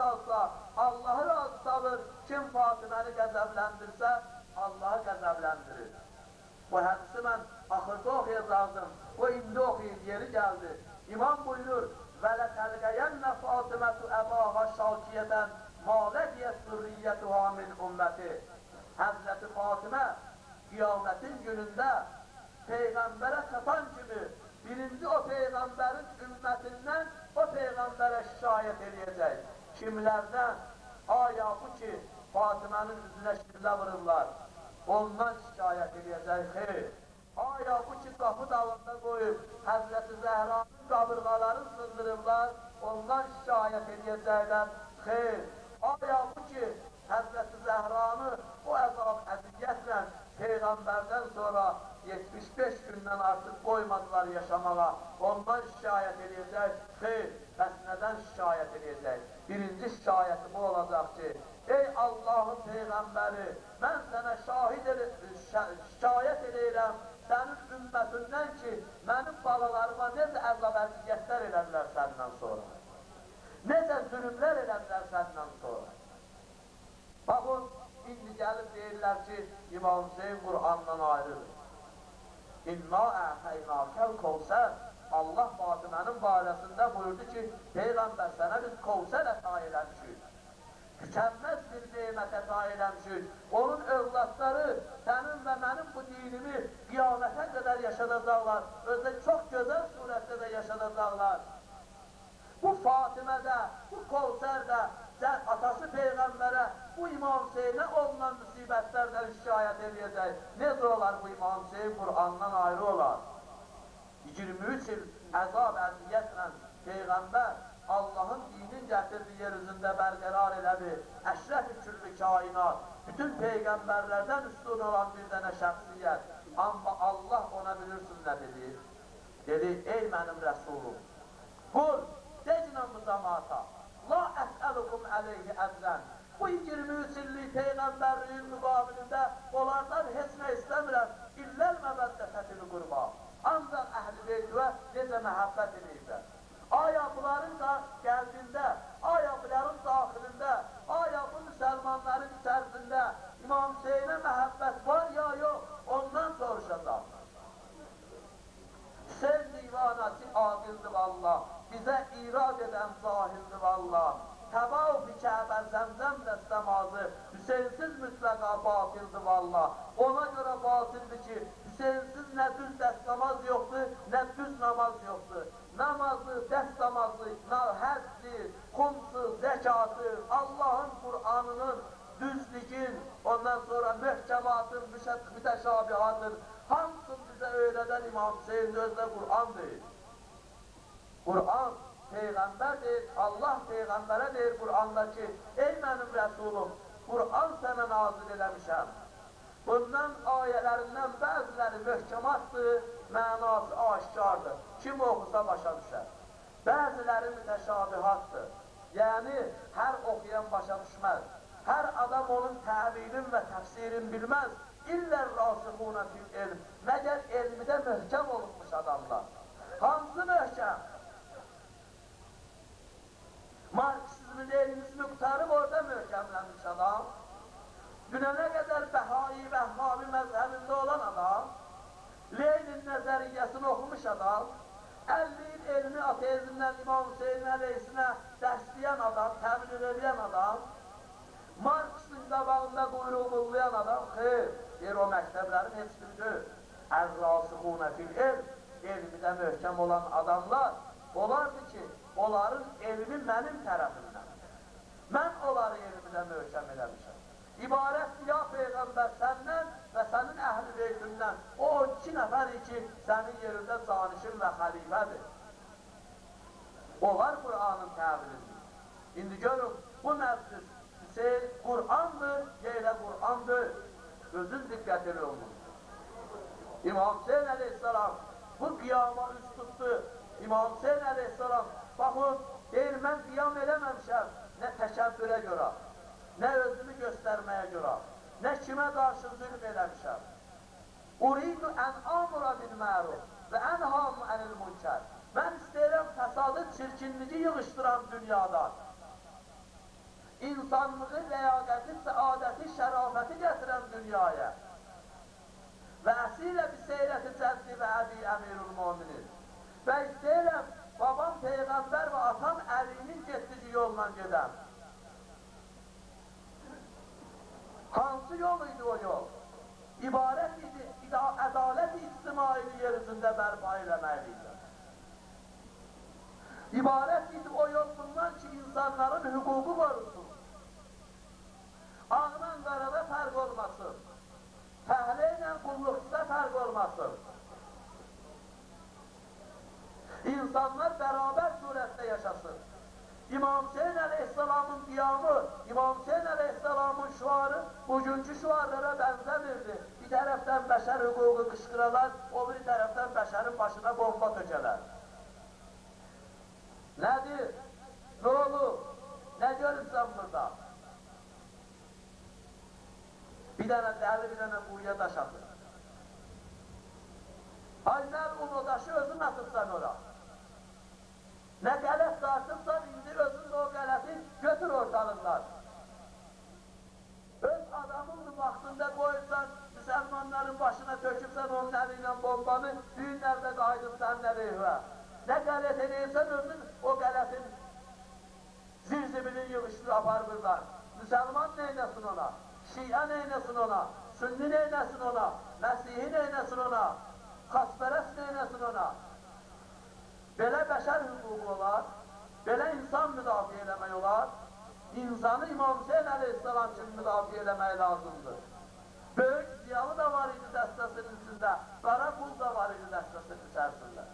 olsa Allah'ı razı salır. Kim Fatıməni qəzəbləndirsə Allah'ı qəzəbləndirir. Bu hədisi mən axırda oxuyacaqdım. Bu indi oxuyun, yeri gəldi. İmam buyurur, وَلَا تَلْقَيَنَّ فَاطِمَةُ أَبَاهَا شَاكِيَةً مَا لَقِيَتْ ذُرِّيَّتُهَا مِنْ ümmeti. Hazreti Fatıma kıyametin gününde peygambere çatan kimi birinci o peygamberin ümmetinden o peygambere şikayet edecek. Kimlerden? Aya bu ki Fatıma'nın yüzüne şille vururlar. Ondan şikayet edecek. Hayır. Aya bu ki kapı dalında koyup Hazreti Zehra'nın kabırgalarını sındırırlar. Ondan şikayet edecekler. Hayır. Aya bu ki Hazreti Zehra'nı o azab əziyyətlə Peygamberden sonra 75 gündən artıq qoymadılar yaşamağa. Ondan şikayət edəcək. Xeyr, bəs nədən şikayət edəcək? Birinci şikayəti bu olacaq ki, ey Allahın Peyğəmbəri, mən sənə şahid ed şikayət edirəm sənin ümmətindən ki, mənim balalarıma necə əzab əziyyətlər elədilər səndən sonra. Necə zülümlər elədilər səndən sonra. Baxın, indi gəlib deyirlər ki, İmam Hüseyin Qur'andan ayrıdır. İnna əhəynəkəl kovsər. Allah Fatimənin barəsində buyurdu ki, Peyğəmbər sənə biz kovsər əta eləmişik. Tükənməz bir neymət əta eləmişik. Onun övladları sənin və mənim bu dinimi qiyamətə qədər yaşadacaqlar. Özdə çox gözəl surətdə də yaşadacaqlar. Bu Fatimədə, bu Kovsərdə atası Peyğəmbərə bu İmam Hüseynə olunan müsibətlərdən şikayət edəcək. Necə olar bu İmam Hüseyin Qur'andan ayrı olar? 23 il əzab əziyyətlə Peyğəmbər Allahın dinin gətirdiyi yer üzündə bərqərar elədi. Əşrəf-i küllü kainat, bütün Peyğəmbərlərdən üstün olan bir dənə şəxsiyyət. Amma Allah ona bilirsiniz nə dedi? Dedi, ey mənim rəsulum, qul, decinə cəmaata, La əsəlukum əleyhi əzrən. Bu 23 illik Peyğəmbərliyin müqabilində onlardan heç nə istəmirəm. İlləl məbəddətətil qurba. Ancaq əhl-i beytüvə necə məhəbbət edəyiblər. Aya bunların da qəlbində, aya bunların daxilində, aya bu müsəlmanların içərisində İmam Hüseynə məhəbbət var ya yox, ondan soruşacaq. Hüseyin divanəsi adildir Allah bizə irad edən zahirdir valla. Təvaf-ı Kəbə zəmzəm dəstəmazı Hüseynsiz mütləqa batildir valla. Ona görə batildir ki, Hüseynsiz nə düz dəstəmaz yoxdur, nə düz namaz yoxdur. Namazı, dəstəmazı, həccdir, xumsuz, zəkatı, Allahın Kur'anının düzlüğün, ondan sonra mühkəmatın, mütəşabihatın, hamısını bizə öyrədən İmam Hüseyin özdə Kur'andır. Kur'an Peygamber deyir, Allah Peygamber'e deyir Kur'an'da ki, ey benim Resulüm, Kur'an sana nazil eləmişəm. Bundan ayələrindən bəziləri möhkəmatdır, mənası aşkardır. Kim oxusa başa düşər. Bəziləri mütəşabihatdır. Yəni, hər oxuyan başa düşməz. Hər adam onun təvilin və təfsirin bilməz. İllər rasıquna fil elm. Məgər elmidə möhkəm olunmuş adamlar. İbarət idi o yol bundan ki, insanların hüququ qorusun. Ağla qarada fərq olmasın. Fəhlə ilə qulluqda olmasın. İnsanlar bərabər surətdə yaşasın. İmam Hüseyin Aleyhisselamın qiyamı, İmam Hüseyin Aleyhisselamın şuarı bugünkü şuarlara bənzəmirdi. Bir tərəfdən bəşər hüququ qışqıralar, o bir tərəfdən bəşərin başına bomba tökələr. Nedir? Ne olur? Ne görürsen burada? Bir tane deli bir tane kuyuya taş atır. Aynen onu taşı özün atırsan ora. Ne galet tartırsan indir özün o galeti götür ortalından. Öz adamın vaktinde koyursan Müslümanların başına tökübsən onun əli ilə bombanı, düğünlərdə qayıdıb sənin əli evə. Nə qəlet eləyirsən özün o qələtin zirzibini yığışdır, apar buradan. Müsəlman neynəsin ona? Şiə neynəsin ona? Sünni neynəsin ona? Məsihi neynəsin ona? Xaspərəst neynəsin ona? Belə bəşər hüququ olar, belə insan müdafiə eləmək olar, insanı İmam Hüseyin əleyhissalam kimi müdafiə eləmək lazımdır. Böyük ziyalı da var idi dəstəsinin içində, qara qul da var idi dəstəsinin içərisində.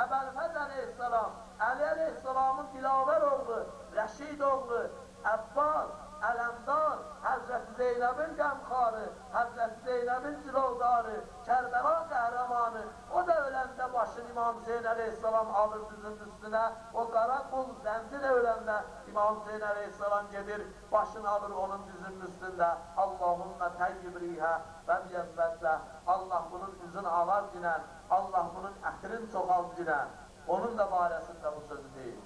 Əbəlfəz əleyhissalam, Əli əleyhissalamın Dilavər oğlu, Rəşid oğlu, Əbbas, Ələmdar, Həzrəti Zeynəbin qəmxarı, Həzrəti Zeynəbin cilovdarı, Kərbəla qəhrəmanı, o da öləndə başını İmam Hüseyin əleyhissalam alır düzün üstünə, o qara qul zəncir öləndə İmam Hüseyin əleyhissalam gedir, başını alır onun düzünün üstündə, Allahümmə təyyib rihə və biyyəzbətlə, Allah bunun üzün alar dinən, Allah bunun ətrin çoxal dinən, onun da barəsində bu sözü deyil.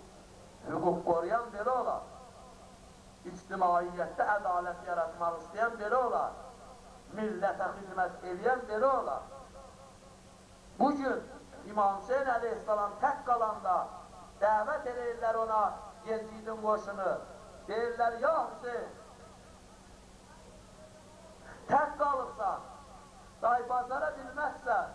Hüquq qoruyan belə olar ictimaiyyətdə ədalət yaratmaq istəyən belə olar. Millətə xidmət edən belə olar. Bugün İmam Hüseyin əleyhissalam tək qalanda dəvət edirlər ona Yezidin qoşunu. Deyirlər, ya Hüseyin, tək qalıbsan, daybacara bilməzsən,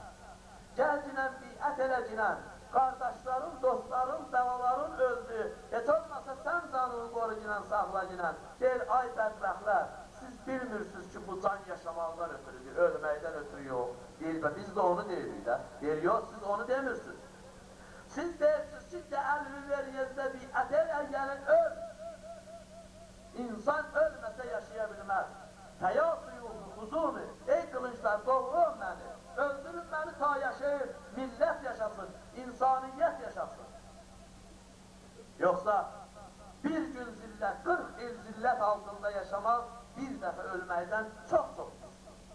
gəlcinən biət eləcinən, qardaşların, dostların, dəvaların öldü. Heç olmasa sən canını qorucunan, saxlacunan. Deyir, ay bədbəxtlər, siz bilmirsiniz ki, bu can yaşamaqdan ötürüdür, ölməkdən ötürü yox. Deyir, və biz də onu deyirik də. Deyir, yox, siz onu demirsiniz. Siz deyirsiniz ki, dəəlvi veriyəzdə bir ətər əgəlin öl. İnsan ölməsə yaşaya bilməz. Həyat yuhu, huzunu, ey qılınclar, doğrun məni. Öldürün məni ta yaşasın, insaniyyət yaşasın. Yoxsa bir gün zillət, 40 il zillət altında yaşamaq bir dəfə ölməkdən çox-çox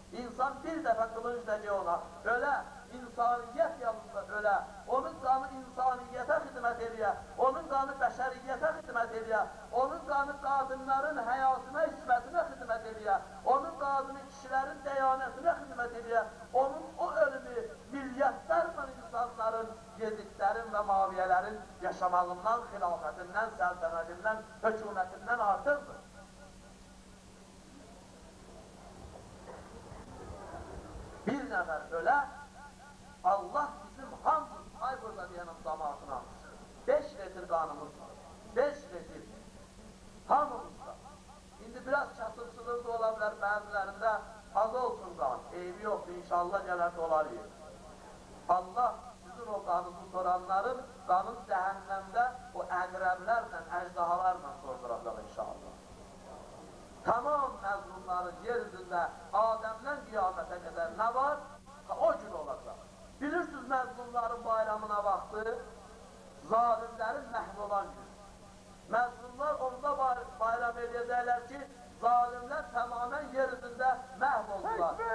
İnsan bir dəfə qılınc dəci ona, ölə, insaniyyət yanında ölə, onun qanı insaniyyətə xidmət edə, onun qanı bəşəriyyətə xidmət edə, onun qanı qadınların həyatına, ismətinə xidmət edə, onun qanı kişilərin dəyanətinə xidmət edə, insanların, yediklərin və maviyələrin yaşamağından, xilafətindən, səltənətindən, hökumətindən artırdır. bir nəfər ölə, Allah bizim hamımız, ay burada deyənin damatına, beş litr qanımız var, beş litr, hamımızda. İndi biraz çatımsızlıq da ola bilər bəzilərində, az olsun qan, eybi yoxdur, inşallah dolar yer. Allah o qanınızı soranların, qanın cəhənnəmdə o əqrəblərlə, əcdahalarla sorduracaq inşallah tamam məzmunların yer üzündə Adəmdən qiyamətə qədər nə var? O gün olacaq. Bilirsiniz məzmunların bayramına vaxtı zalimlərin məhv olan gün. Məzmunlar onda bayram edəcəklər ki, zalimlər tamamən yer üzündə məhv oldular.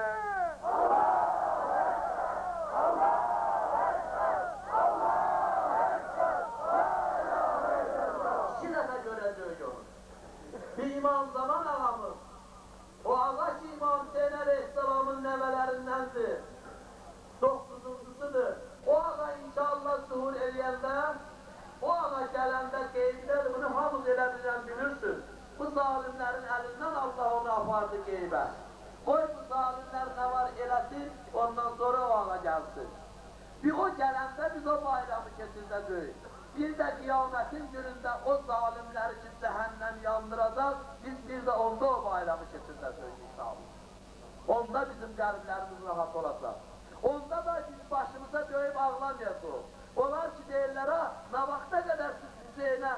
Nevelerindendir. Dokuzuncusudur. O ağa inşallah zuhur eləyəndə, o ağa gələndə qeybdə bunu hamız elə bilən bilirsin. Bu zalimlərin əlindən Allah onu apardı qeybə. Qoy bu zalimlər nə var eləsin, ondan sonra o ağa gəlsin. Bir o gələndə biz o bayramı keçirdəcəyik. Bir də qiyamətin günündə o zalimləri ki, cəhənnəm yandıracaq, biz bir də onda o bayramı inşallah. Onda bizim qəlblərimiz rahat olacaq. Onda da biz başımıza döyüb ağlamayacaq. Onlar ki, deyirlər, ha, nə vaxta qədər siz Hüseynə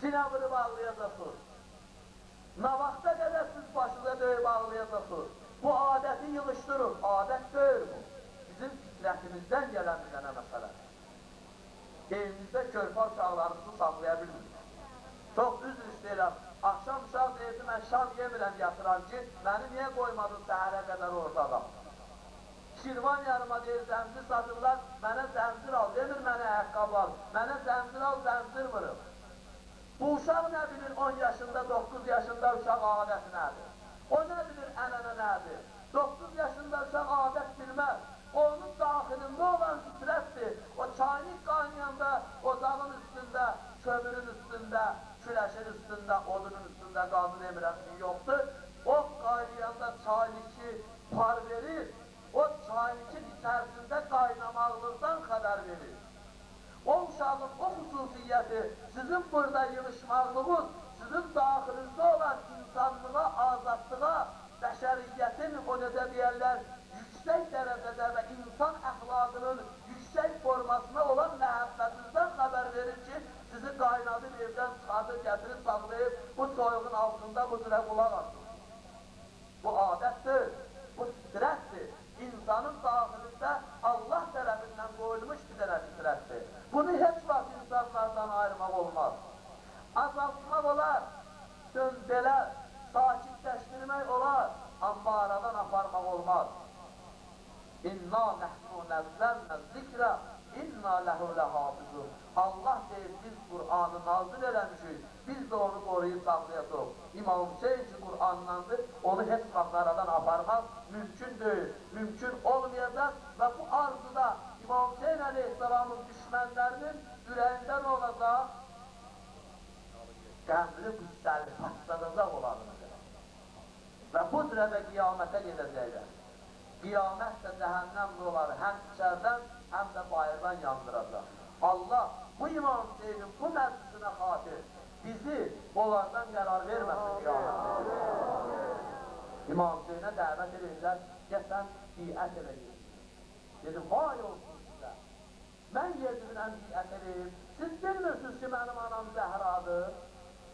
sinə vurub ağlayacaqsınız. Nə vaxta qədər siz başınıza döyüb ağlayacaqsınız. Bu adəti yığışdırın, adət deyil bu. Bizim fitrətimizdən gələn bir dənə məsələ. Evimizdə körpə uşaqlarımızı saxlaya bilmirik. Çox üzr istəyirəm. Deyirdi, mən şam yemirəm yatıram ki, məni niyə qoymadın səhərə qədər orada adam? Şirvan yarıma deyir, zəncir satırlar, mənə zəncir al, demir mənə ayaqqabı al, mənə zəncir al, zəncir vırım. Bu uşaq nə bilir 10 yaşında, 9 yaşında uşaq adəti nədir? O nə bilir ənənə nədir? 9 yaşında uşaq adət bilməz. Onun daxilində olan fitrətdir. O çaynik qaynayanda, ocağın üstündə, kömürün üstündə, küləşin üstündə, odunun qadın emirəm ki, yoxdur. O qaynayanda çayniki par verir, o çaynikin içərisində qaynamaqlıqdan xəbər verir. O uşağın o xüsusiyyəti sizin burada yığışmaqlığınız, sizin daxilinizdə olan insanlığa, azadlığa, bəşəriyyətin, o necə deyərlər, yüksək dərəcədə və insan bu soyuğun altında bu cürə qulaq asın. Bu adətdir, bu fitrətdir. İnsanın daxilində Allah tərəfindən qoyulmuş bir dənə fitrətdir. Bunu heç vaxt insanlardan ayırmaq olmaz. Azaltmaq olar, döndələr, sakitləşdirmək olar, amma aradan aparmaq olmaz. İnna nəhnu nəzzəlnə zikrə, inna ləhu ləhafizun. Allah deyir, biz Qur'anı nazil eləmişik, biz də onu qoruyub saxlayacaq. İmam Hüseyin ki, Qur'anlandır, onu vaxt aradan aparmaq mümkün deyil, mümkün olmayacaq və bu arzuda İmam Hüseyin Aleyhisselamın düşmənlərinin ürəyində nə olacaq? Qəmli qüssəli, patladacaq olanını. Və bu cürədə qiyamətə gedəcəklər. Qiyamət də cəhənnəmdə olar, həm içərdən, həm də bayırdan yandıracaq. Allah bu İmam Hüseynin bu məclisinə xatir bizi onlardan qərar verməsin qiyamətə. İmam Hüseynə dəvət edirlər, gəsən biət edəcək. Dedim, vay olsun sizə. Mən yedimdən biət edeyim. Siz bilmirsiniz ki, mənim anam Zəhradır.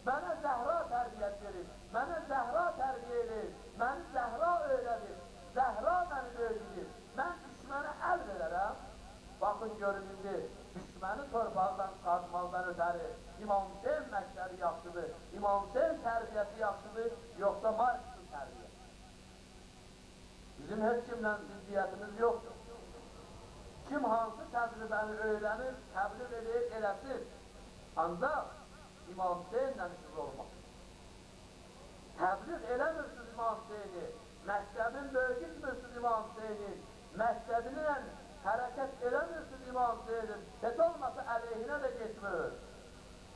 Mənə Zəhra tərbiyyət verir, mənə Zəhra tərbiyə edir, məni Zəhra öyrədir, Zəhra məni öyrədir. Mən düşmənə əl verərəm. Baxın görün indi, düşməni torpaqdan çıxartmaqdan ötəri İmam Hüseyin məktəbi yaxşıdır, İmam Hüseyin tərbiyəsi yaxşıdır, yoxsa Marxın tərbiyəsi. Bizim heç kimlə ziddiyyətimiz yoxdur. Kim hansı təcrübəni öyrənir, təbliğ edir, eləsin. Ancaq İmam Hüseyinlə işiniz olmaz. Təbliğ eləmirsiniz İmam Hüseyini, məktəbin böyütmürsünüz İmam Hüseyini, məktəbinlə hərəkət eləmirsiniz İmam Hüseyinin, heç olmasa əleyhinə də getmir.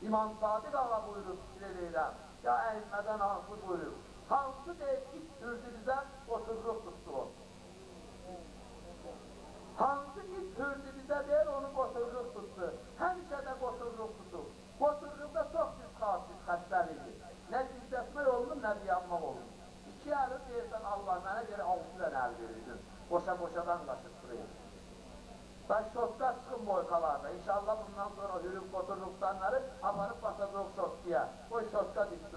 İmam Sadiq ağa buyurur, fikir eləyirəm, ya əyilmədən hansı buyurur, hansı deyib it hürdü bizə, otururuq tutdu o. Hansı it hürdü bizə deyir, onu qoturluq tutdu, həmişə də qoturluq tutub. Qoturluqda çox pis xasis xəstəlidir. Nə ciddətmək olunur, nə dayanmaq olunur. İki əli deyirsən, Allah mənə görə altı dənə əl verirdin. Boşa-boşadan qaşıqdırıyır. Və şotka çıxın boykalarda. İnşallah bundan sonra hürüm qoturluqdanları aparıb basacaq şotkaya. Qoy şotka düşsün olar.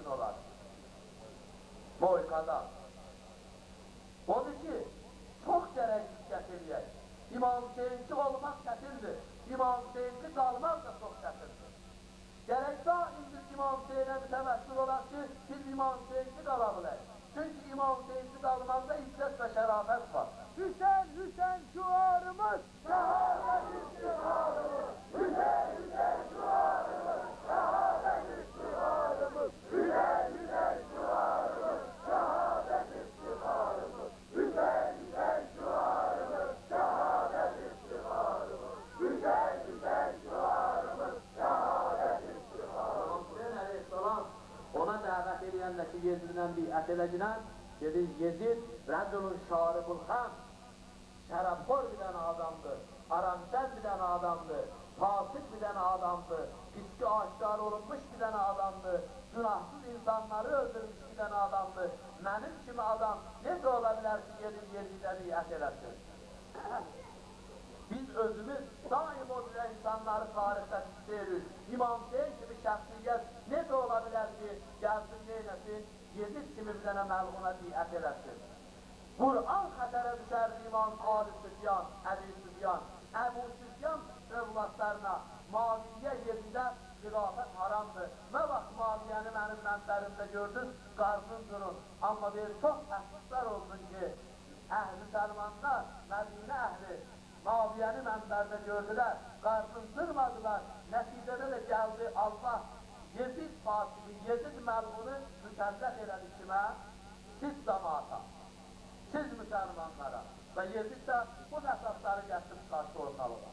Müsəlmanlara və Yezid də bu əsasları gətirib qarşı ortalığa.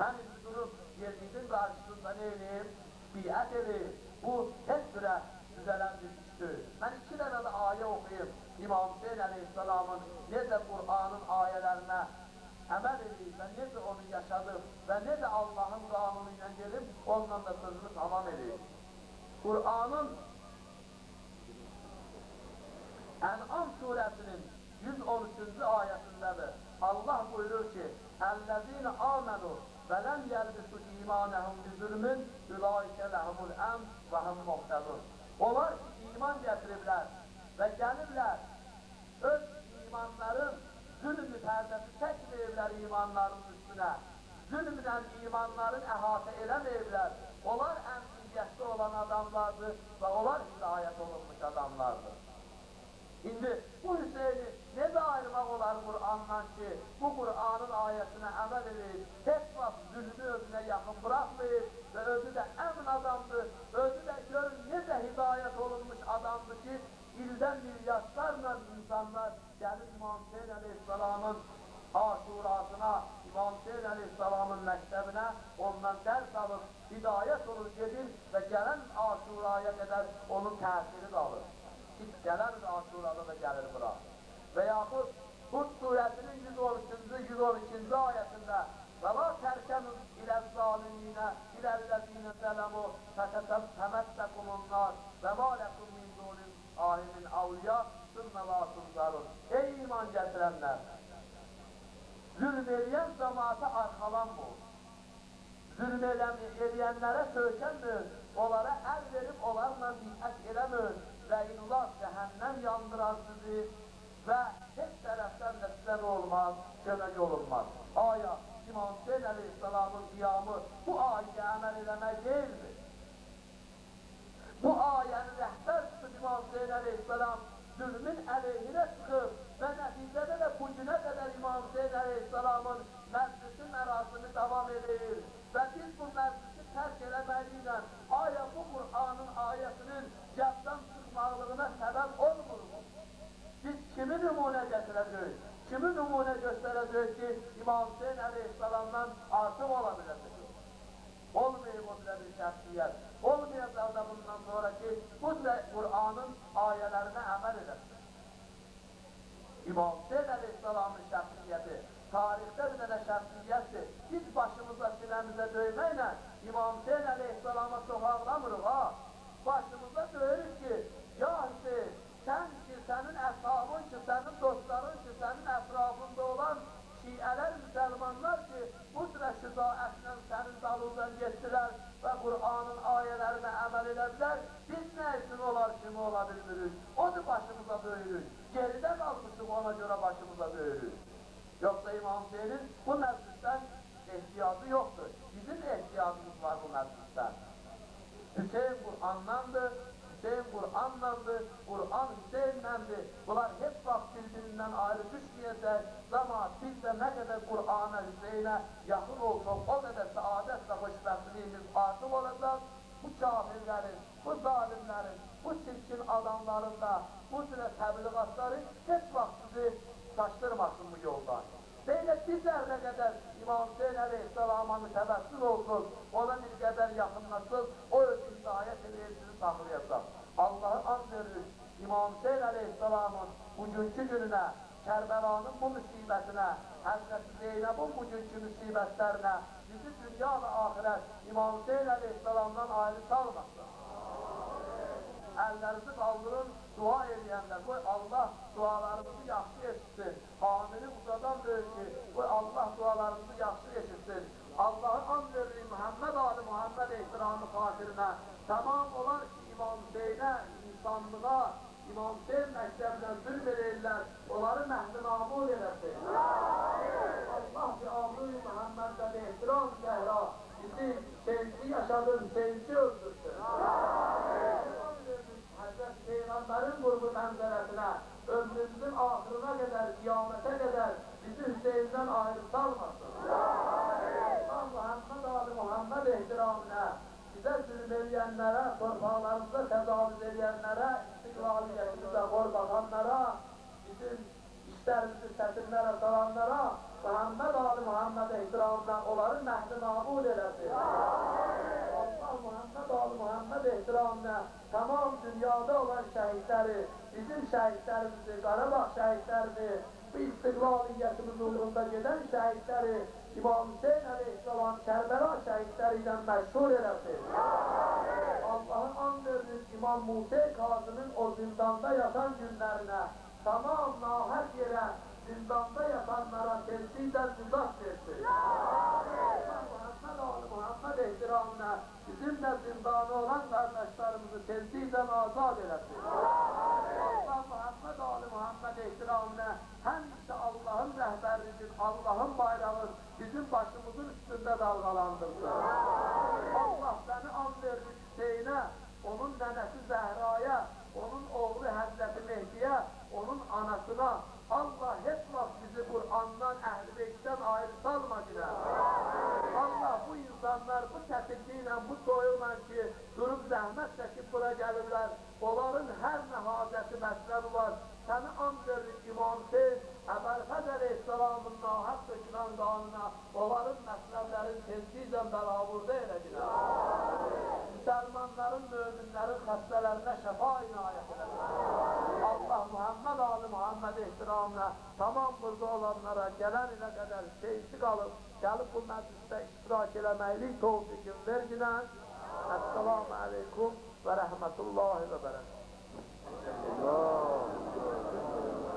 Mən indi durub Yezidin qarşısında nə eləyim? Biət eləyim. Bu heç birə düzələn bir işdir. Mən iki dənə də ayə oxuyum. İmam Hüseyin Aleyhisselamın necə Qur'anın ayələrinə əməl edib və necə onu yaşadım və necə Allahın qanunu ilə gelib, ondan da sözünü tamam edib. Kur'an'ın En'am suresinin 113. ayetindədir. Allah buyurur ki, Əllezine amenu ve lem yelbisu imanehum bi zulmün ulaike lehumul em ve hum muhtedun. Onlar ki, iman getiriblər və gəliblər öz imanların zülmü pərdəsi çəkməyiblər imanların üstünə. Zülmdən imanların əhatə eləməyiblər. Onlar əmniyyətdə olan adamlardır və onlar hidayət olunmuş adamlardır. İndi bu Hüseyni necə ayırmaq olar Qur'andan ki, bu Qur'anın ayəsinə əməl edib, heç vaxt zülmü özünə yaxın bırakmayıb və özü də əmin adamdır, özü də görün necə hidayət olunmuş adamdır ki, ildən milyardlarla insanlar gəlib İmam Hüseyin Aleyhisselamın aşurasına, İmam Hüseyin Aleyhisselamın məktəbinə ondan dərs alıb, hidayət olur gedir və gələn aşuraya qədər onun təsiri də alır. Hiç gələn də aşurada da gəlir bura. Və yaxud Hud surəsinin 113-cü, 112-ci ayətində və la tərkənun ilə zaliminə, iləllezine zələmu fətəməttəkumunnar və ma ləkum min dunin ahimin avliya sümmə la tunzarun. Ey iman gətirənlər! Zülm eləyən cəmaata arxalanmır. Zülm eləyənlərə söykənmir, onlara əl verib onlarla biət eləmir və inullah cəhənnəm yandırar sizi və heç tərəfdən də sizə nə olmaz, kömək olunmaz. Aya İmam Hüseyin Aleyhisselamın qiyamı bu ayəyə əməl eləmək deyildir. Bu ayəni rəhbər tutub İmam Hüseyin Aleyhisselam zülmün əleyhinə çıxıb Nümunə gətirəcəyik? Kimi nümunə göstərəcək ki, İmam Hüseyin Aleyhisselamdan artıq ola biləcək? Olmayıb o bir şəxsiyyət. Olmayacaq da bundan sonraki bu Qur'anın ayələrinə əməl edəsin. İmam Hüseyin Aleyhisselamın şəxsiyyəti tarixdə bir dənə şəxsiyyətdir. Biz başımıza sinəmizə döyməklə İmam Hüseyin Aleyhisselama çox ağlamırıq ha. Başımıza döyürük ki, ya Hüseyin, sen ki, senin əshabın ki, senin dostların ki, senin ətrafında olan şiələr, müsəlmanlar ki, bu cürə şücaətlə sənin dalından Qur'anın ayələrinə əməl edədilər, biz nə üçün onlar kimi ola bilmirik? Onu başımıza döyürük. Geridə qalmışıq, ona görə başımıza döyürük. Yoksa İmam Hüseyin'in bu meclisten ihtiyacı yoktur. Bizim de var bu meclisten. Hüseyin Kur'an'dandır, Hüseyin Kur'an'dandır, Kur'an Hüseyin'dendir. Bunlar hep bak birbirinden ayrı düşmeyecek. Ama biz de ne kadar Kur'an'a, Hüseyin'e yakın olsak o kadar nasıl olacak? Bu kafirlerin, bu zalimlerin, bu çirkin adamların da bu cürə təbliğatları heç vaxt sizi şaşırmasın bu yoldan. Belə bir zərrə qədər İmam Hüseyin əleyhissalama mütəvəssül olsun, ona bir qədər yaxınlaşsın, o özü hidayət edir, sizi saxlayacaq. Allahı az verir, İmam Hüseyin əleyhissalamın bugünkü gününə Kərbəlanın bu müsibətinə, Həzrəti Zeynəbin bugünkü müsibətlərinə bizi dünya və ahirət İmam Hüseyin əleyhissalamdan ayrı salmasın. Əllərinizi qaldırın, dua eləyənlər. Qoy Allah dualarımızı yaxşı eşitsin. Hamili uzadan böyükü, qoy Allah dualarımızı yaxşı eşitsin. Allah'ı an verdiği Muhammed Ali Muhammed ehtiramı hatırına tamam olan İmam Hüseyin'e, insanlığa, İmam Hüseyin məktəbinə zülm eləyirlər. Onları məhdi namur eləsin. Allah ki, Avruy Muhammed'den ehtiram zəhra, bizi sevinci yaşadın, sevinci öldürsün. Hazreti Peygamberin grubu mənzərəsinə, ömrümüzün ahırına qədər, qiyamətə qədər bizi Hüseyin'den ayrı salmasın. Muhammed Ali Muhammed ehtiramına, bize zulüm edenlere, torpaqlarımıza təcavüz edenlere, istiqlaliyyətimizə qor baxanlara, bizim işlərimizi sətirlərə salanlara, Muhammed Ali Muhammed ehtiramına onların məhdi nabul eləsin. Allah Muhammed Ali Muhammed ehtiramına tamam dünyada olan şəhidləri, bizim şəhidlərimizi, Qarabağ şəhidlərini, bu istiqlaliyyətimiz uğrunda gedən şəhidləri İmam Hüseyin Aleyhisselam Kərbəla şəhidləri ilə məşhur eləsin. Allah'ın an vermiş İmam Musa Kazım'ın o zindanda yatan günlerine tamam nahət yerə zindanda yatanlara tezliklə nizat versin. Muhammed oğlu Muhammed ehtiramına bizimlə zindanı olan qardaşlarımızı tezliklə azad eləsin. Allah Muhammed oğlu Muhammed ehtiramına həmişə Allahın rəhbərlidir, Allahın bayrağı bizim başımızın üstündə dalgalandırsın. Tamam burada olanlara gelen ile kadar şeysi kalıp gelip bu mecliste iştirak eləməklik tevfikin verginən. Esselamu Aleyküm ve Rahmetullahi ve Berekatuhu.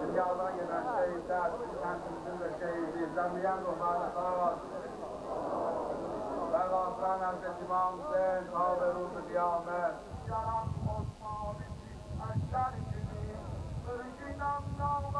Dünyadan gelen şehitler, kendimizin ve şehidi, izlemeyen ruhlarına. Ve Gafran Hazreti İmam Hüseyin, kâbe ruhu kıyamet. Yalan Osman Aşkar gibi Örgünen dağlar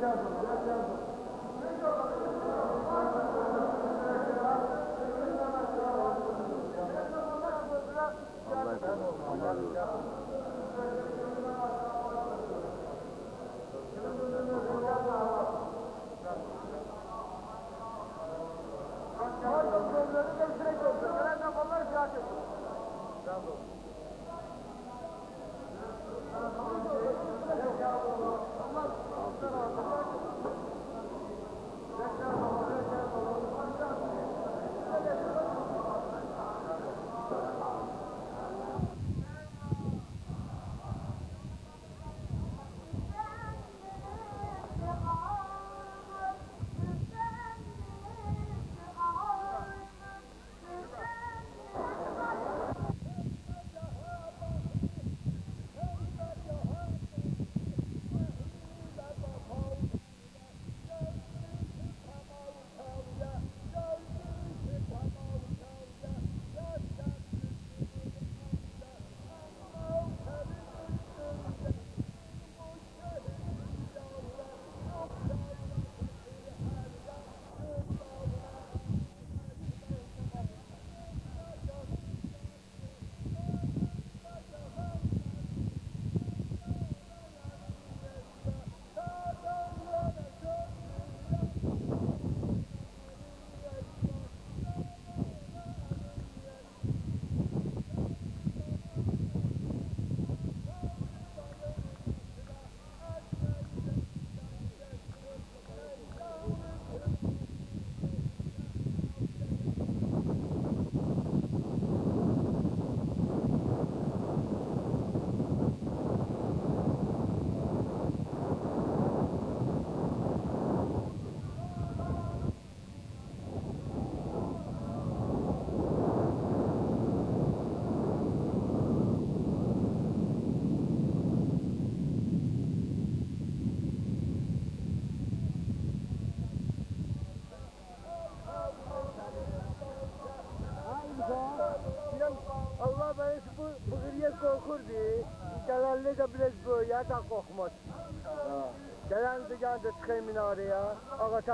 这样子不要这样子。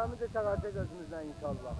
Ağatamı da çıkartacak gözümüzden inşallah.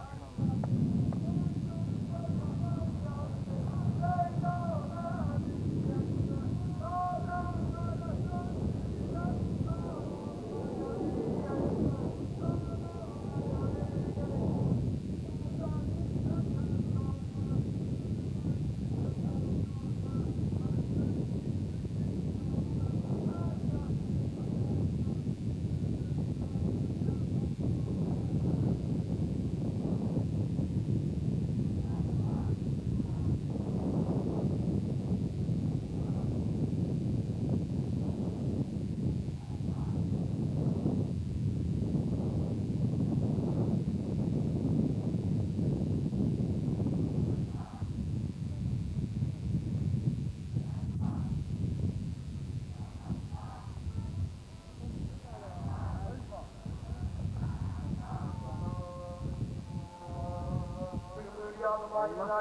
Allah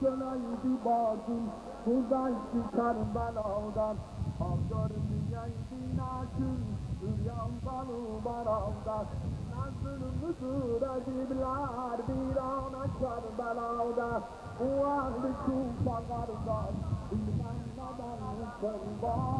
Şöyle bağdım, buradan çıkar beladan, baravdan, Nazlımızı racibler bir an açar belada, Bu ahli bilmem neden sen var,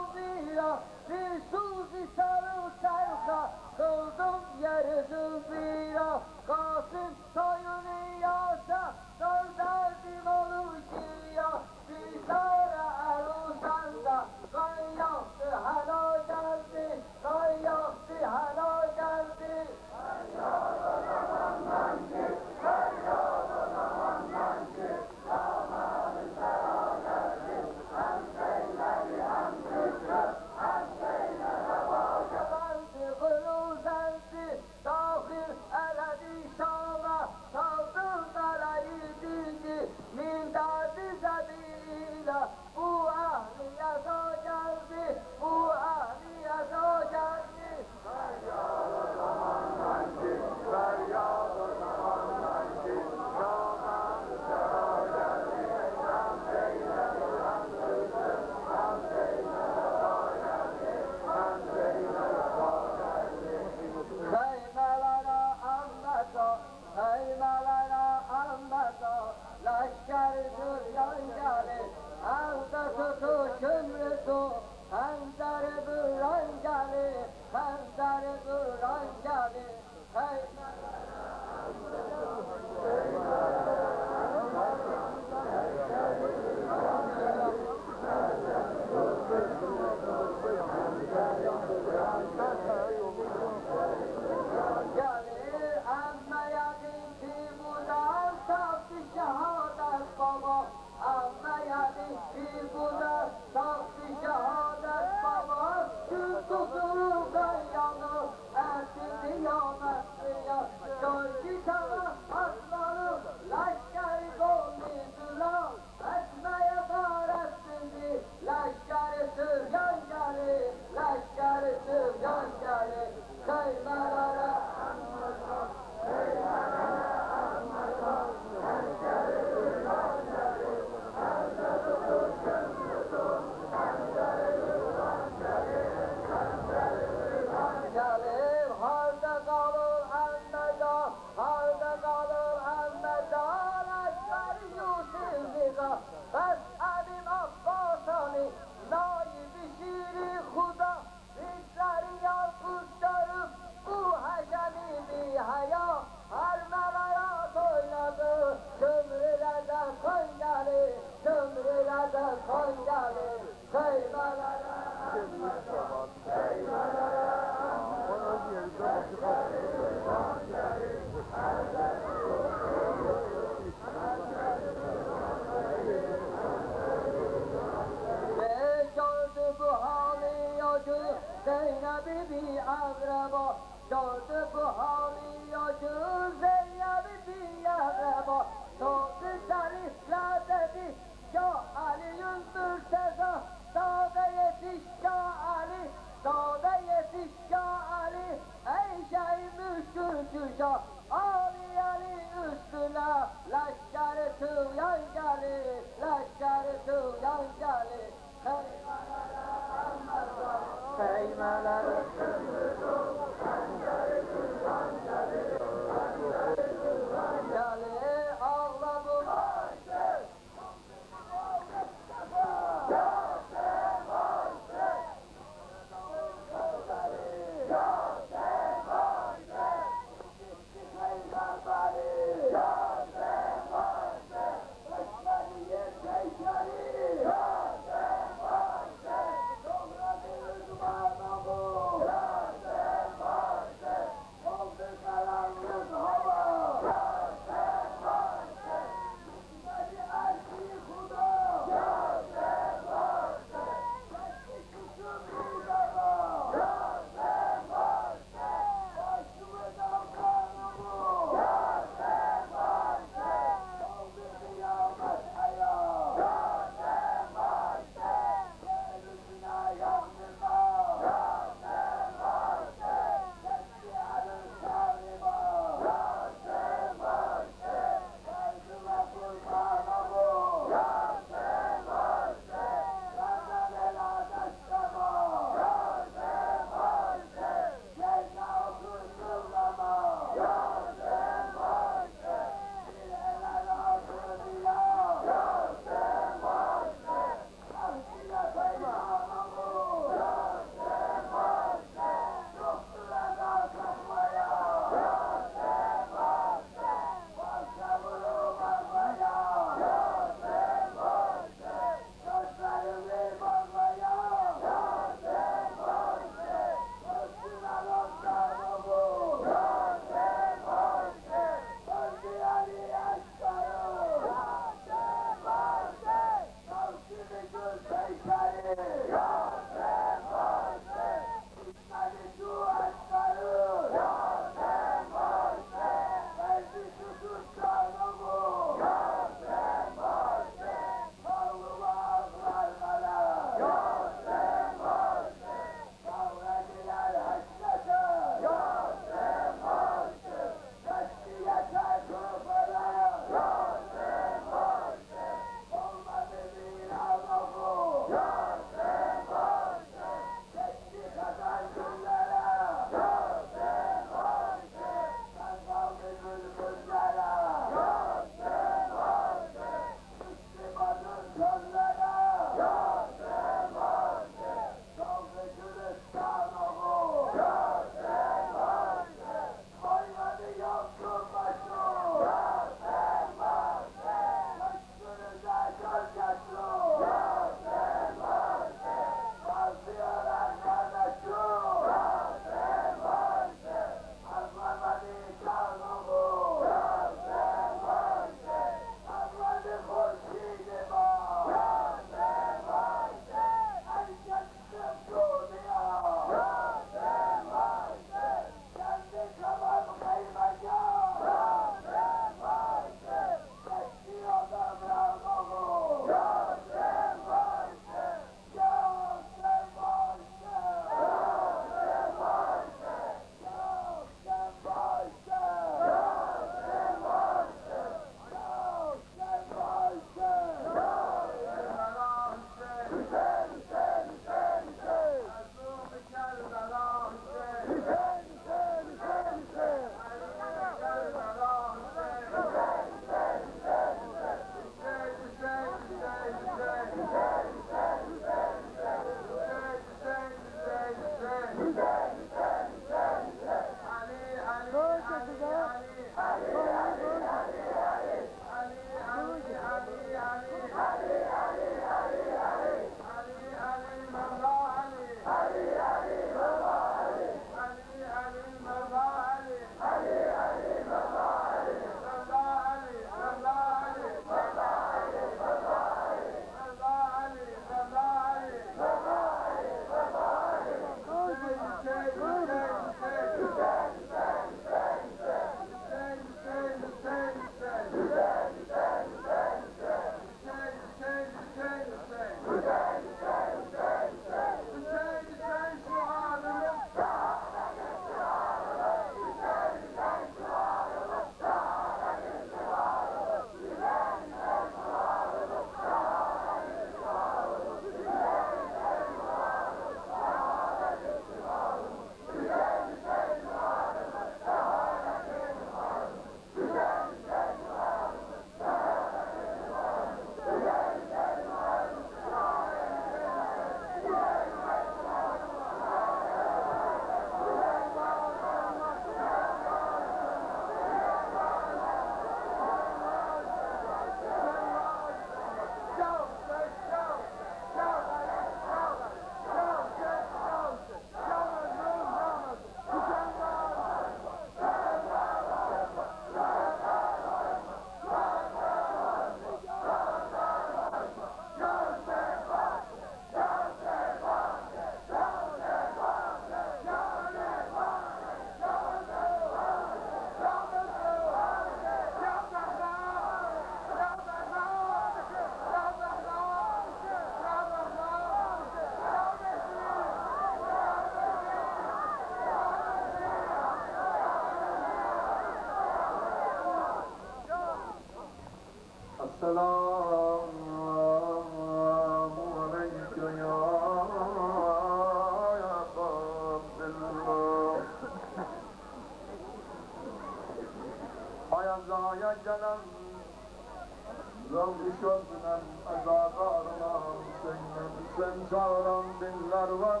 gönlünem azadarına Hüseyin'im sen çağıran dinler var.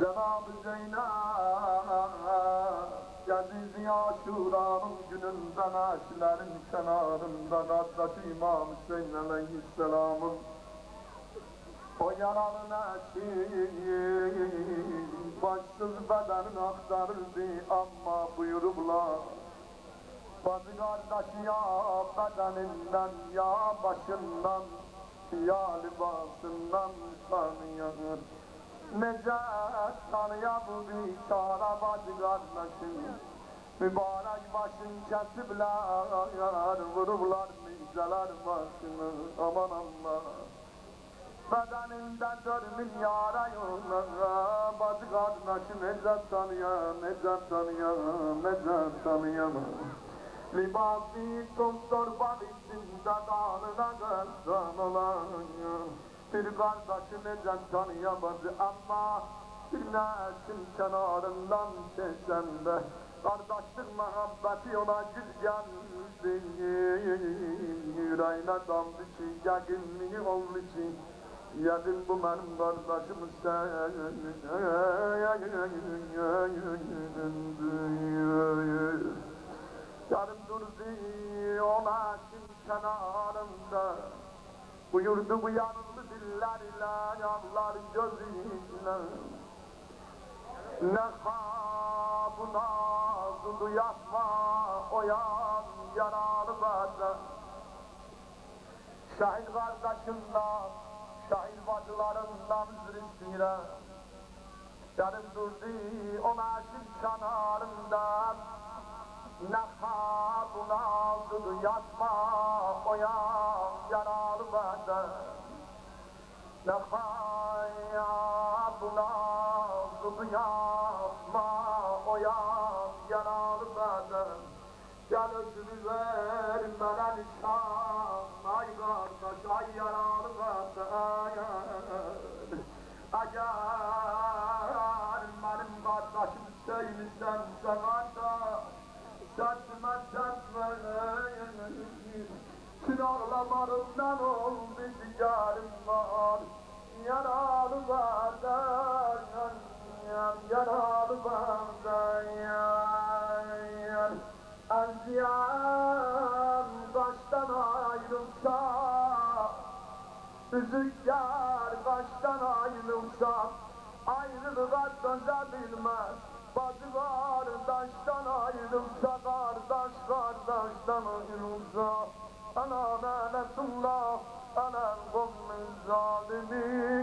Cenab-ı Zeynep Geldi Aşura'nın gününde Neşlerin kenarında Kardeş İmam Hüseyin Aleyhisselam'ın O yaralı neşi Başsız bedenin aktarıldı Ama buyururlar. Bazı kardeş ya bedeninden ya başından ya libasından tanıyor. Necat tanıya bu biçara bacı kardeşim. Mübarek başın kesipler Vururlar müjdeler başını. Aman Allah Bedeninde dört milyara yola Bacı kardeşim Necat tanıya Necat tanıya Necat tanıya Libasi var içinde dağına kazan olan Bir kardeşi necen tanıyamadı ama Güneşin kenarından geçende Kardeşlik muhabbeti ona güz geldi. Yüreğine damdı ki yakınlığı oldu ki Yakın bu benim kardeşim Yarım durdu ona kim kenarında. Buyurdu bu yanılı diller ile yanlar gözüyle Ne kabına zudu yapma o yan yaralı benden. Şahil kardeşimden, şahil bacılarımdan özür isteyen Yarım durdu. Ona kim kenarında ne kabına zudu yatma o yan yaralı benden Ne hayabına zudu yatma o yan yaralı benden Gel özünü ver bana nişan Agar benim kardeşim söylesen sana Saçma saçma Çınarlamarımdan oldu ciğerim var. Yaralı vardan Yaralı vardan Azyan baştan ayrılsa Rüzgar baştan ayrılsa Ayrılığa dönebilmez. Kardeşten ayrılsa Kardeş kardeşten ayrılsa. Ana lanetullah Ana kavmin zalimin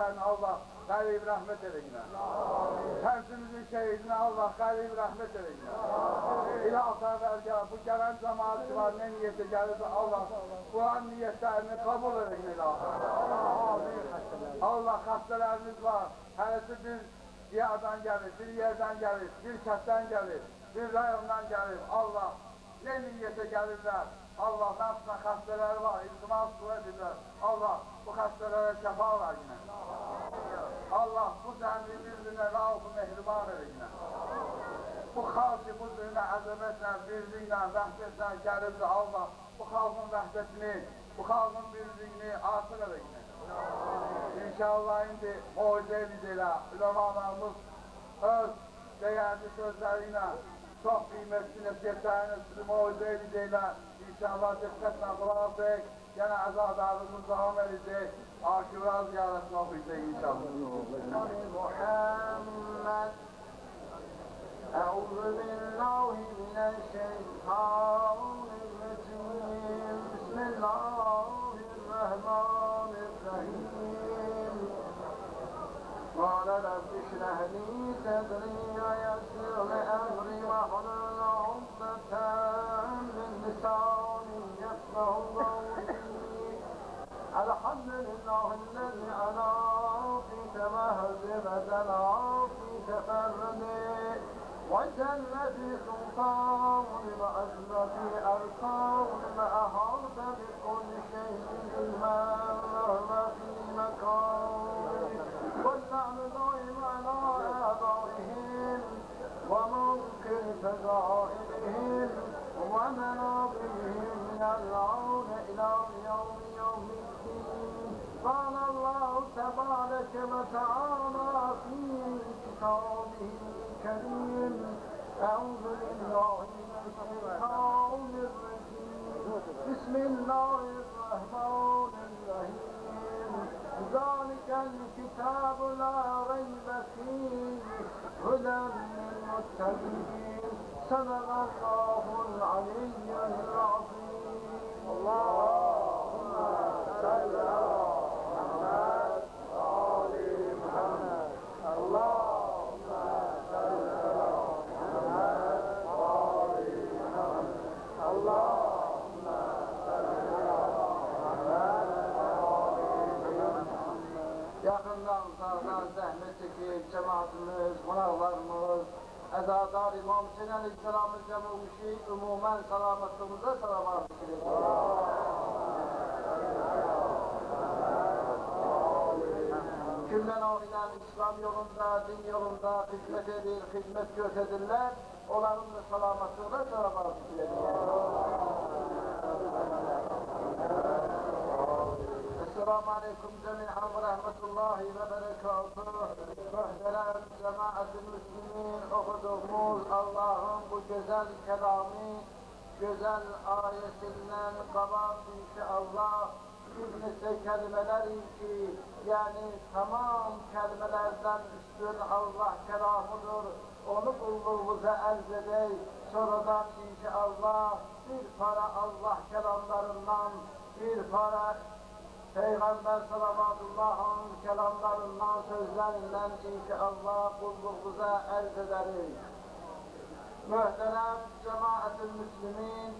şehitlerini Allah garip rahmet eyle. Şemsimizin şehidine Allah garip rahmet eyle. İlahi verga bu gelen cemaatçı var ne niyete gelirse Allah Kur'an niyetlerini kabul eyle ilahi. Allah hastalarımız var. Herisi bir diyardan gelir, bir yerden gelir, bir kentten gelir, bir rayondan gelir. Allah ne niyete gelirler. Allah nasıl hastaları var, iltimas edirler. Allah bu hastalara şefa ver yine. Birbirine rauf mehriban eyle. Bu halkı bu düğüne azametle, birliğiyle, vahdetle gelirdi Allah. Bu halkın vahdetini, bu halkın birliğini artır eyle. İnşallah indi mucize edeceğiz. Ulemalarımız öz değerli sözleriyle çok kıymetli nasihatlerini sizi mucize edecekler. İnşallah dikkatle asayım. Gene azadarımız devam edecek. Aşura ziyaretine okuyacak inşallah. أعوذ بالله من الشيطان الرجيم بسم الله الرحمن الرحيم قال رب اشرح لي صدري ويسر لي أمري عقدة من لساني يفقه الحمد لله الذي أنا فيك مهزمة عافيك فردي في سلطان وأجلتي الكون أهرت بكل شيء ما مهما في مكان والنعم دائما على آبائهم ومنكر فزائرهم ومنابرهم العون إلى يوم يومهم قال الله تبارك وتعالى في كتابه الكريم أعوذ بالله من الشيطان الرجيم. بسم الله الرحمن الرحيم. ذلك الكتاب لا ريب فيه. هدى للمتقين. صدق الله العلي العظيم. اللهم صل على cemaatimiz, konaklarımız, Ezadar İmam Sinan İslam'ı cemuşi umumen salametimize salamat Kimden ahilen İslam yolunda, din yolunda hizmet edir, hizmet gösterirler, onların da salametine salamat Esselamu Aleyküm cemiyen ve rahmetullahi ve berekatuhu. Muhterem cemaat-i müslimin okuduğumuz Allah'ın bu güzel kelamı, güzel ayetinden kalan inşallah nesne kelimeler ki yani tamam kelimelerden üstün Allah kelamıdır. Onu kulluğumuza erz edey. Sonradan inşallah bir para Allah kelamlarından bir para Peygamber salavatıllah'ın kelamlarından, sözlerinden inşallah kulluğumuza erz ederiz. Muhterem cemaat-ı müslimin,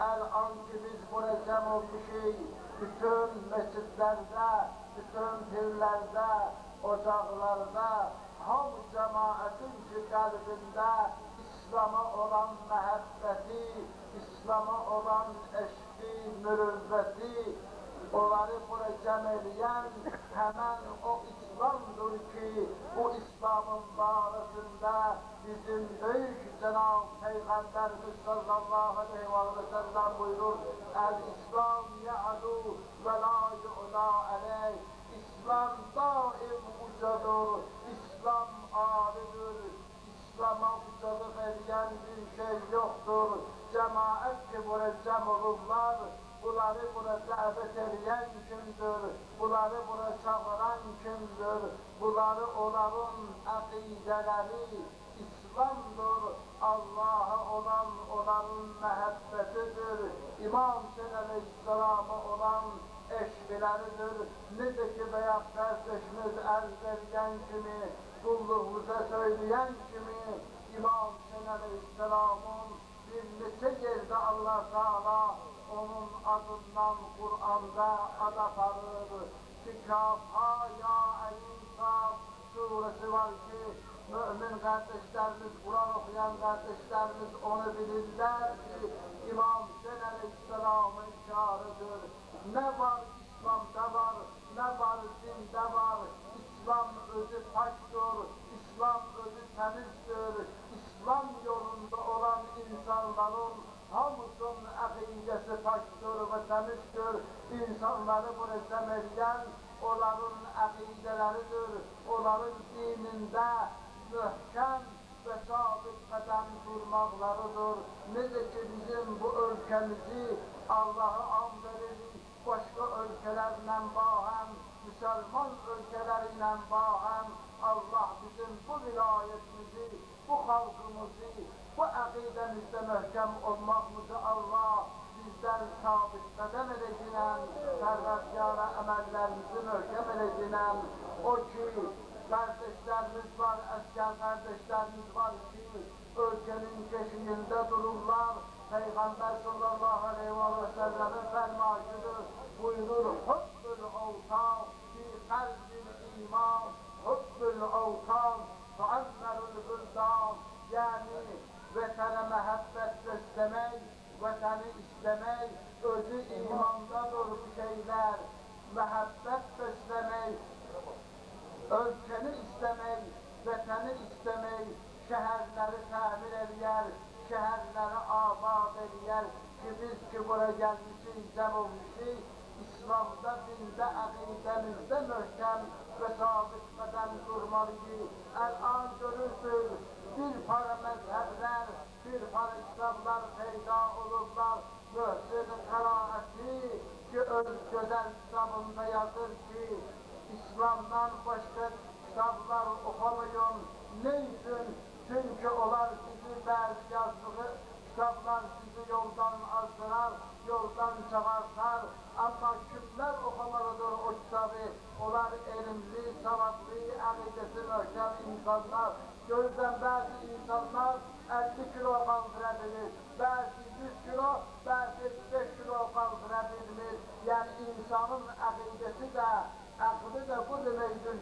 el-an ki biz buraya cem olmuşuz, bütün mescitlerde, bütün pirlerde, ocaklarda, ham cemaatin kalbinde İslam'a olan mehabbeti, İslam'a olan eşki, mürüvveti, onları buraya cem edeyen hemen o İslam'dır ki bu İslam'ın bağrısında bizim büyük Cenab-ı Peygamberimiz sallallahu aleyhi ve sellem buyurur El-İslam ya'lu ve la yu'la aleyh İslam daim ucadır, İslam ağrıdır, İslam'a ucalık ediyen bir şey yoktur. Cemaat ki buraya cem olurlar, bunları buna davet edeyen kimdir, bunları buna çağıran kimdir, bunları onların akideleri İslam'dır, Allah'a olan onların mehabbetidir, İmam Hüseyin Aleyhisselam'a olan eşqileridir. Necə ki, bayaq kardeşimiz ərz edən kimi, qulluğumuza söyleyen kimi, İmam Hüseyin Aleyhisselam'ın bir neçə yerdə Allah Teala onun adından Kur'an'da ad aparır. Şikaf, ya el-İnsaf suresi var ki, mümin kardeşlerimiz, Kur'an okuyan kardeşlerimiz onu bilirler ki, İmam Hüseyin Aleyhisselam'ın şiarıdır. Ne var İslam'da var, ne var dinde var. İslam özü paktır, İslam özü temizdir. İslam yolunda olan insanların paktır ve temizdir. İnsanları eden onların akideleridir. Onların dininde mühkem ve sabit kadem durmaklarıdır. Necə ki bizim bu ülkemizi Allah'a an başka ülkelerle bahem, Müslüman ülkeleriyle bahem Allah bizim bu vilayetimizi, bu halkımızı, bu akidemizde mühkem olmamızı Allah bizden sabit kadem edeceğim, perverdgara emellerimizi mühkem edeceğim. O ki kardeşlerimiz var, asker kardeşlerimiz var ki ülkenin keşiğinde dururlar. Peygamber sallallahu aleyhi ve sellem'in fermaşıdır. Buyurur, Hubbül avtan fi kalbil iman, Hubbül avtan tuammerul buldan. Yani vatana mehabbet beslemek, vatanı istemek, özü imandadır bir şeyler. Mehabbet beslemek, ülkeni istemek, vatanı istemek, şehirleri tamir eder, şehirleri abad eder ki biz ki buraya gelmişiz, cem olmuşuz, İslam'da, dinde, akidemizde mühkem ve sabit kadem durmalıyız. El-an görürsünüz, bir para mezhepler, bir para İslamlar peyda olurlar. Mühsin kanaati ki güzel kitabında yazır ki, İslam'dan başka kitaplar okumayın. Ne için? Çünkü onlar sizi bazı yazdığı kitaplar sizi yoldan azdırar, yoldan çıkartar. Ama kimler okumalıdır o kitabı? Onlar elimli, savadlı, akidesi möhkem insanlar. Gözden bazı insanlar 50 kilo kaldırabilir, bazı 100 kilo, bazı 5 kilo kaldırabilir. Yani insanın akidesi de aklı da bu demektir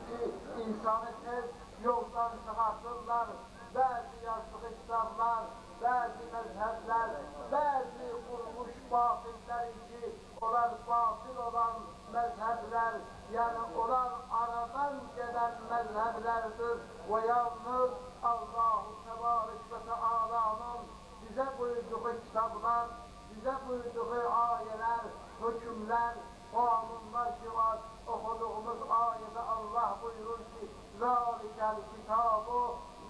ki insanı tez yoldan çıkartırlar. Bazı yazdığı kitaplar, bazı mezhepler, bazı kurmuş batiller ki onlar batıl olan mezhepler, yani onlar aradan gelen mezheplerdir ve yalnız Allah-u Tebarek ve Teala'nın bize buyurduğu kitaplar, bize buyurduğu ayeler, hükümler, kanunlar ki var, okuduğumuz ayette Allah buyurur ki ذَٰلِكَ الْكِتَابُ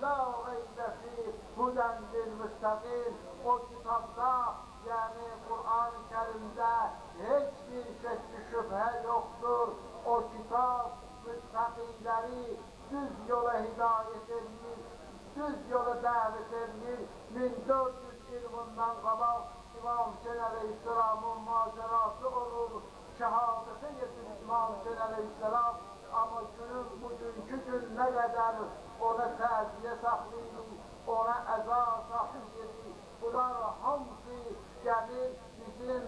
لَا رَيْبَ فِيهِ هُدًى لِلْمُتَّقِينَ O kitapta yani Kur'an-ı Kerim'de hiçbir şekli şüphe yoktur. O kitap müttakileri düz yola hidayet edilir, düz yola davet edilir. 1400 yıl bundan kabak İmam Hüseyin Aleyhisselam'ın macerası olur. Şehadete yetmiş İmam Hüseyin Aleyhisselam ne kadar ona saklıydı, ona eza saklıydı. Bunlar hamsi gelir bizim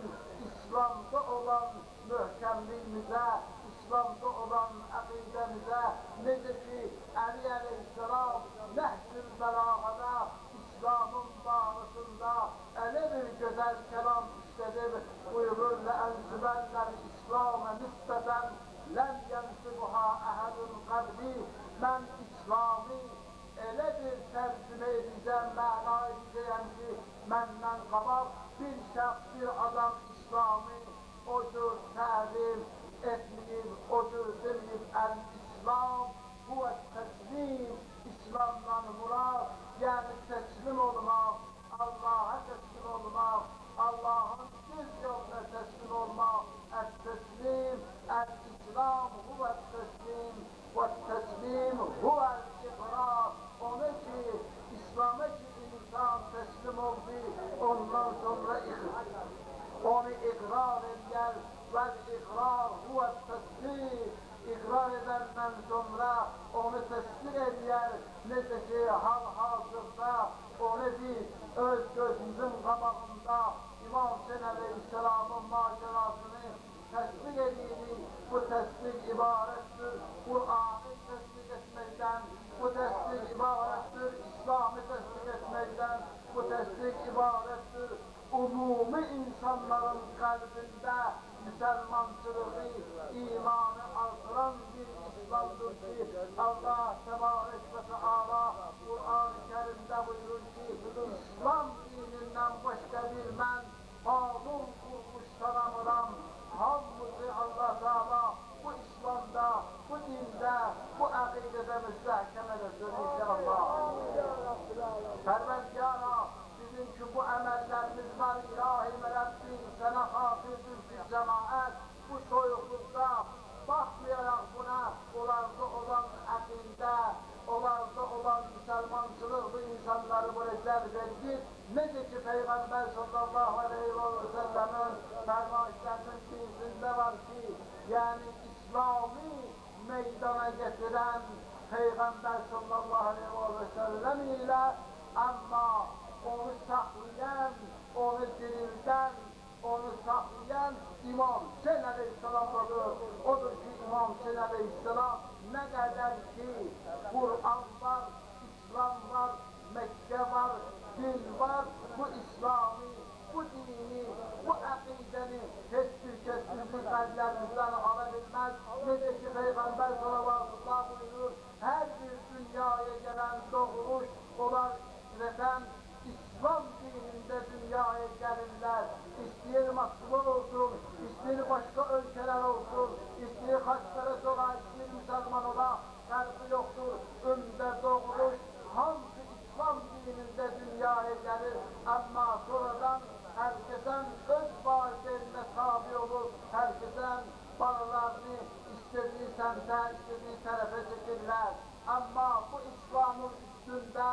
İslam'da olan mühkemliğimize, İslam'da olan akidemize, nedir ki Ali Aleyhisselam Nehcül Belaga'da, İslam'ın bağlısında öyle bir güzel kelam işledir. Buyurur ve ensübennel İslam'a nispeten lem yensibuha ehadun kabli. Ben İslam'ı öyle bir tercüme edeceğim, mana edeceğim ki benden kabak bir şahs, bir adam İslam'ı odur talim etmeyip, odur demeyip el-İslam huve teslim, dirilten, onu saklayan İmam Hüseyin Aleyhisselam'dır. Odur ki İmam Hüseyin Aleyhisselam ne kadar ki Kur'an var, İslam var, Mekke var, din var, bu İslami, bu dini, bu akideni hiçbir kesinlik kalplerimizden alabilmez. Nece ki Peygamber sallallahu aleyhi buyurur, her bir dünyaya gelen doğruş olan üreten İslam dininde dünyaya. Moskva olsun, istəyir başqa ölkələr olsun, istəyir xaçlara soğa, istəyir müsəlman ola, fərqi yoxdur, öndə doğruş, hamısı İslam dinində dünyaya gəlir, amma sonradan herkesten öz vaatlerine tabi olup, herkesten bağlarını istediği semte, istediği tarafa çekirler. Ama bu İslam'ın üstünde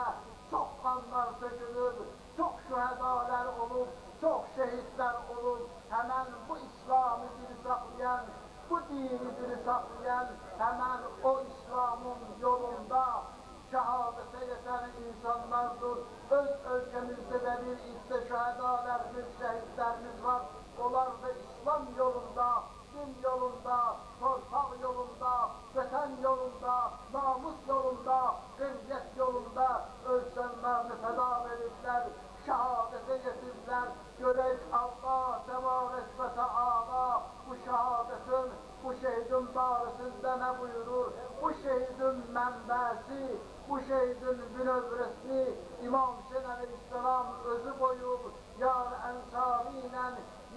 mənbəsi, bu şəhidin münövrəsi İmam Hüseyin Əleyhisselam özü qoyub, yəni Yar Ənsari ilə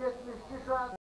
72 şəhid